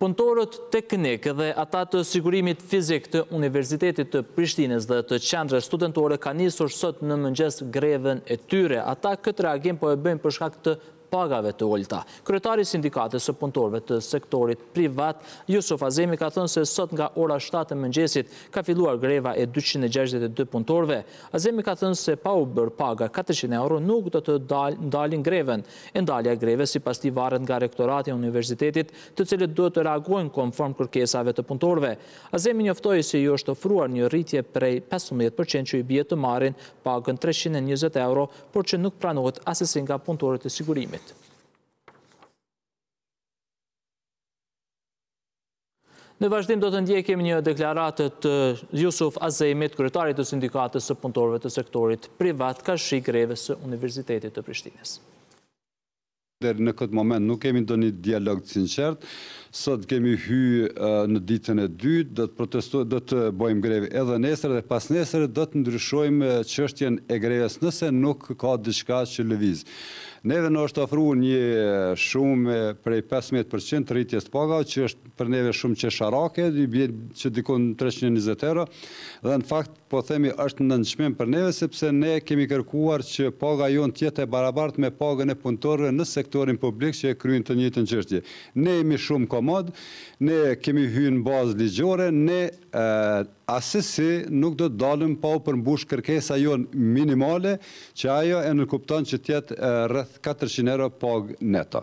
Punëtorët teknikë dhe ata të sigurimit fizik të Universitetit të Prishtinës dhe të Qendrës Studentore kanë nisur sot në mëngjes grevën e tyre. Ata këtë reagim po e bëjnë për shkak të pagave të ulëta. Kryetari i Sindikatës së Punëtorëve të Sektorit Privat, Jusuf Azemi ka thënë se sot nga ora shtatë e mëngjesit ka filluar greva e dyqind e gjashtëdhjetë e dy punëtorëve. Azemi ka thënë se pa u bërë paga katërqind euro nuk do të ndalin grevën. E ndalja e grevës sipas tij varet nga Rektorati i Universitetit të cilët duhet të reagojnë konform kërkesave të punëtorëve. Azemi njoftoi se iu është ofruar një rritje prej pesëmbëdhjetë për qind që i bie të marrin pagën treqind e njëzet euro, por që nuk pranohet asesi nga punëtorët e sigurimit. Në vazhdim do të ndjekim një deklaratë të Jusuf Azemit, kryetarit të sindikatës së punëtorëve të sektorit privat, karshi grevës së Universitetit të Prishtinës. Deri në këtë moment nuk kemi ndonjë dialog të sinqertë. Sot kemi hy në ditën e dytë, do të protestojmë, do të bëjmë grevë edhe nesër dhe pasnesër do të ndryshojmë çështjen e grevës nëse nuk ka diçka që lëviz. Neve na është ofruar një shumë prej pesëmbëdhjetë për qind të rritjes të pagave që është për neve shumë qesharake, i bie që dikund treqind e njëzet euro dhe në fakt Po themi është nënçmim për neve sepse ne kemi kërkuar që paga jonë të jetë e barabartë me pagën e punëtorëve në sektorin publik që e kryejnë të njëjtën çështje. Ne jemi shumë komod, ne kemi hy në bazë ligjore, ne asesi nuk do të ndalemi pa u përmbushë kërkesa jonë minimale që ajo e nënkupton që të jetë rreth katërqind euro pagë neto.